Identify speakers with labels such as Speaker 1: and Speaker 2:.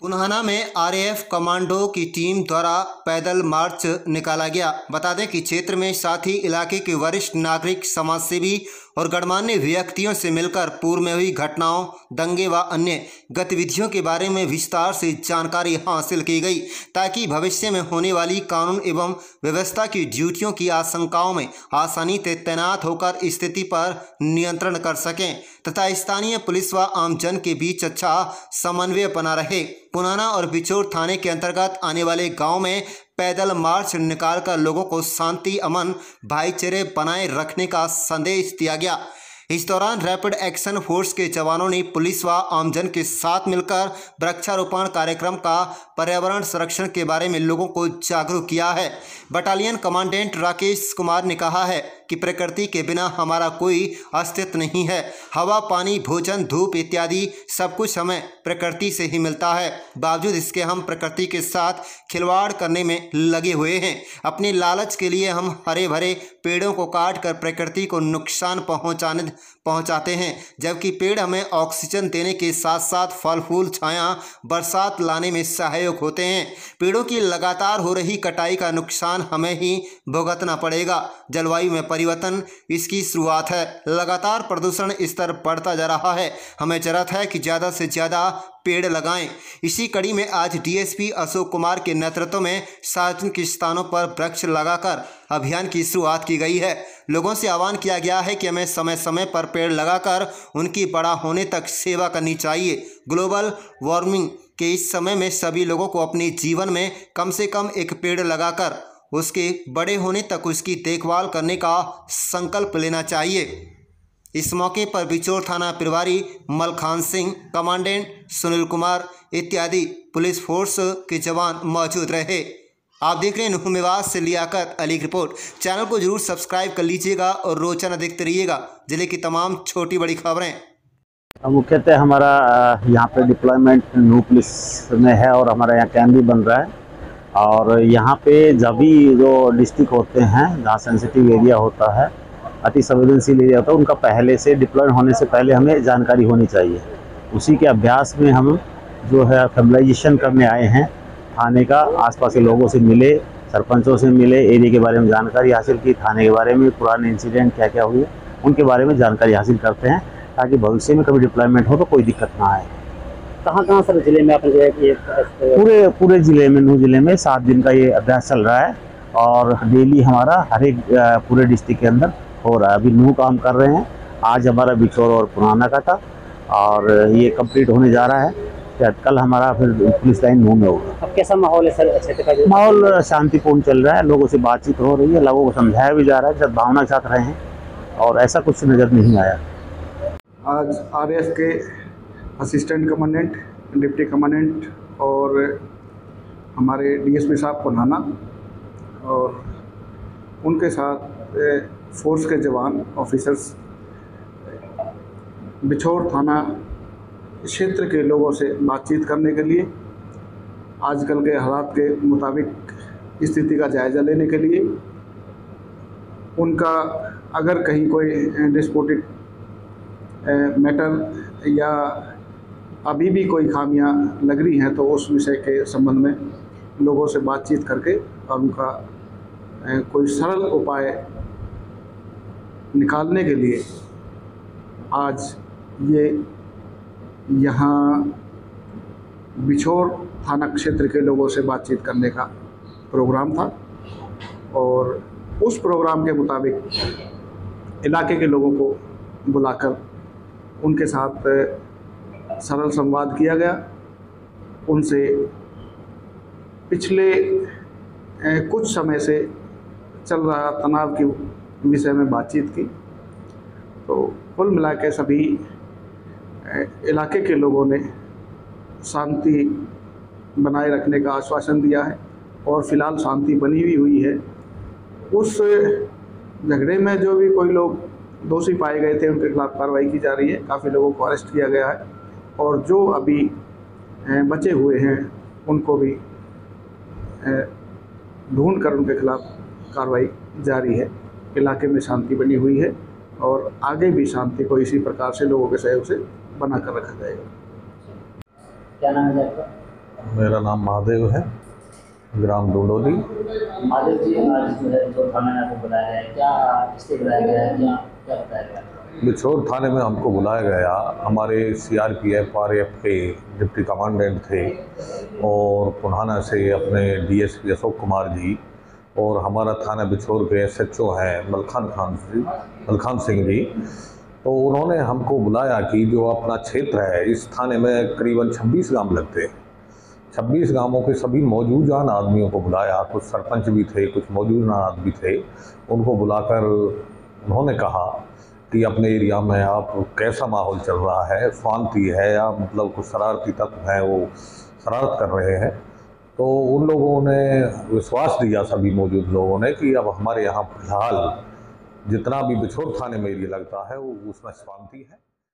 Speaker 1: पुन्हाना में RAF commando की team द्वारा पैदल मार्च निकाला गया। बता दें कि क्षेत्र में साथ ही इलाके के वरिष्ठ नागरिक, समाजसेवी और गणमान्य व्यक्तियों से मिलकर पूर्व में हुई घटनाओं, दंगे व अन्य गतिविधियों के बारे में विस्तार से जानकारी हासिल की गई, ताकि भविष्य में होने वाली कानून एवं व्यवस्था की ड्यूटियों की आशंकाओं में आसानी से तैनात होकर स्थिति पर नियंत्रण कर सकें, तथा स्थानीय पुलिस व आमजन के बीच अच्छा समन्वय बना रहे। पुनाना और बिचौर थाने के अंतर्गत आने वाले गाँव में पैदल मार्च निकालकर लोगों को शांति, अमन, भाईचारे बनाए रखने का संदेश दिया गया। इस दौरान रैपिड एक्शन फोर्स के जवानों ने पुलिस व आमजन के साथ मिलकर वृक्षारोपण कार्यक्रम का पर्यावरण संरक्षण के बारे में लोगों को जागरूक किया है। बटालियन कमांडेंट राकेश कुमार ने कहा है कि प्रकृति के बिना हमारा कोई अस्तित्व नहीं है। हवा, पानी, भोजन, धूप इत्यादि सब कुछ हमें प्रकृति से ही मिलता है। बावजूद इसके हम प्रकृति के साथ खिलवाड़ करने में लगे हुए हैं। अपने लालच के लिए हम हरे भरे पेड़ों को काट कर प्रकृति को नुकसान पहुँचाने, पहुंचाते हैं। जबकि पेड़ हमें ऑक्सीजन देने के साथ साथ फल फूल छाया, बरसात लाने में सहायक होते हैं। पेड़ों की लगातार हो रही कटाई का नुकसान हमें ही भुगतना पड़ेगा। जलवायु में परिवर्तन इसकी शुरुआत है। लगातार प्रदूषण स्तर बढ़ता जा रहा है। हमें ज़रूरत है कि ज़्यादा से ज़्यादा पेड़ लगाएँ। इसी कड़ी में आज डीएसपी अशोक कुमार के नेतृत्व में सार्वजनिक स्थानों पर वृक्ष लगाकर अभियान की शुरुआत की गई है। लोगों से आह्वान किया गया है कि हमें समय समय पर पेड़ लगाकर उनकी बड़ा होने तक सेवा करनी चाहिए। ग्लोबल वार्मिंग के इस समय में सभी लोगों को अपने जीवन में कम से कम एक पेड़ लगाकर उसके बड़े होने तक उसकी देखभाल करने का संकल्प लेना चाहिए। इस मौके पर बिचौर थाना प्रभारी मलखान सिंह, कमांडेंट सुनील कुमार इत्यादि पुलिस फोर्स के जवान मौजूद रहे। आप देख रहे हैं नुहमेवास से लियाकत अली रिपोर्ट। चैनल को ज़रूर सब्सक्राइब कर लीजिएगा और रोज़ाना देखते रहिएगा ज़िले की तमाम छोटी बड़ी खबरें।
Speaker 2: मुख्यतः हमारा यहाँ पे डिप्लॉयमेंट न्यू पुलिस में है और हमारा यहाँ कैंप भी बन रहा है। और यहाँ पे जब भी जो डिस्ट्रिक्ट होते हैं, जहाँ सेंसिटिव एरिया होता है, अति संवेदनशील एरिया होता है, उनका पहले से डिप्लॉय होने से पहले हमें जानकारी होनी चाहिए। उसी के अभ्यास में हम जो है फेमलाइजेशन करने आए हैं। थाने का आसपास के लोगों से मिले, सरपंचों से मिले एरिया के बारे में जानकारी हासिल की, थाने के बारे में पुराने इंसिडेंट क्या क्या हुए, उनके बारे में जानकारी हासिल करते हैं, ताकि भविष्य में कभी डिप्लॉयमेंट हो तो कोई दिक्कत ना आए।
Speaker 3: कहाँ कहाँ सर ज़िले में आपने जो है कि
Speaker 2: पूरे पूरे ज़िले में नू ज़िले में सात दिन का ये अभ्यास चल रहा है और डेली हमारा हर एक पूरे डिस्ट्रिक्ट के अंदर हो रहा है। अभी नू काम कर रहे हैं। आज हमारा बिछोर और पुराना का था और ये कंप्लीट होने जा रहा है। शायद कल हमारा फिर पुलिस लाइन नू में होगा।
Speaker 3: अब कैसा माहौल है सर क्षेत्र का
Speaker 2: माहौल शांतिपूर्ण चल रहा है। लोगों से बातचीत हो रही है। लोगों को समझाया भी जा रहा है। सद्भावना के साथ रहे हैं और ऐसा कुछ नज़र नहीं आया।
Speaker 4: आज आर के असिस्टेंट कमांडेंट, डिप्टी कमांडेंट और हमारे डीएसपी साहब पुनाना और उनके साथ फोर्स के जवान ऑफिसर्स, बिछोर थाना क्षेत्र के लोगों से बातचीत करने के लिए, आजकल के हालात के मुताबिक स्थिति का जायज़ा लेने के लिए, उनका अगर कहीं कोई डिस्पोटिक मैटर या अभी भी कोई खामियाँ लग रही हैं तो उस विषय के संबंध में लोगों से बातचीत करके और उनका कोई सरल उपाय निकालने के लिए आज ये यहाँ बिछोर थाना क्षेत्र के लोगों से बातचीत करने का प्रोग्राम था और उस प्रोग्राम के मुताबिक इलाके के लोगों को बुलाकर उनके साथ सरल संवाद किया गया। उनसे पिछले कुछ समय से चल रहा तनाव के विषय में बातचीत की। तो कुल मिला के सभी इलाके के लोगों ने शांति बनाए रखने का आश्वासन दिया है और फ़िलहाल शांति बनी हुई हुई है। उस झगड़े में जो भी कोई लोग दोषी पाए गए थे, उनके खिलाफ कार्रवाई की जा रही है। काफ़ी लोगों को अरेस्ट किया गया है। और जो अभी बचे हुए हैं उनको भी ढूंढ कर उनके खिलाफ कार्रवाई जारी है। इलाके में शांति बनी हुई है और आगे भी शांति को इसी प्रकार से लोगों के सहयोग से बना कर रखा जाएगा।
Speaker 3: क्या नाम है
Speaker 5: मेरा नाम महादेव है ग्राम डूडोली।
Speaker 3: महादेव जी आज जो है जो थाना ने आपको बुलाया है क्या इसलिए बुलाया गया है? क्या क्या बताया गया है?
Speaker 5: बिछोर थाने में हमको बुलाया गया। हमारे सीआरपीएफ आरएफ के डिप्टी कमांडेंट थे और पुराना से अपने डीएसपी अशोक कुमार जी और हमारा थाना बिछोर के एसएचओ हैं मलखान खान जी मलखान सिंह जी। तो उन्होंने हमको बुलाया कि जो अपना क्षेत्र है, इस थाने में करीबन 26 गाँव लगते हैं। छब्बीस गाँवों के सभी मौजूदा आदमियों को बुलाया। कुछ सरपंच भी थे, कुछ मौजूदा आदमी थे। उनको बुलाकर उन्होंने कहा कि अपने एरिया में आप कैसा माहौल चल रहा है? शांति है या मतलब कुछ शरारती तत्व हैं वो शरारत कर रहे हैं? तो उन लोगों ने विश्वास दिया सभी मौजूद लोगों ने कि अब हमारे यहाँ फ़िलहाल जितना भी बिछोर थाने में एरिया लगता है, वो उसमें शांति है।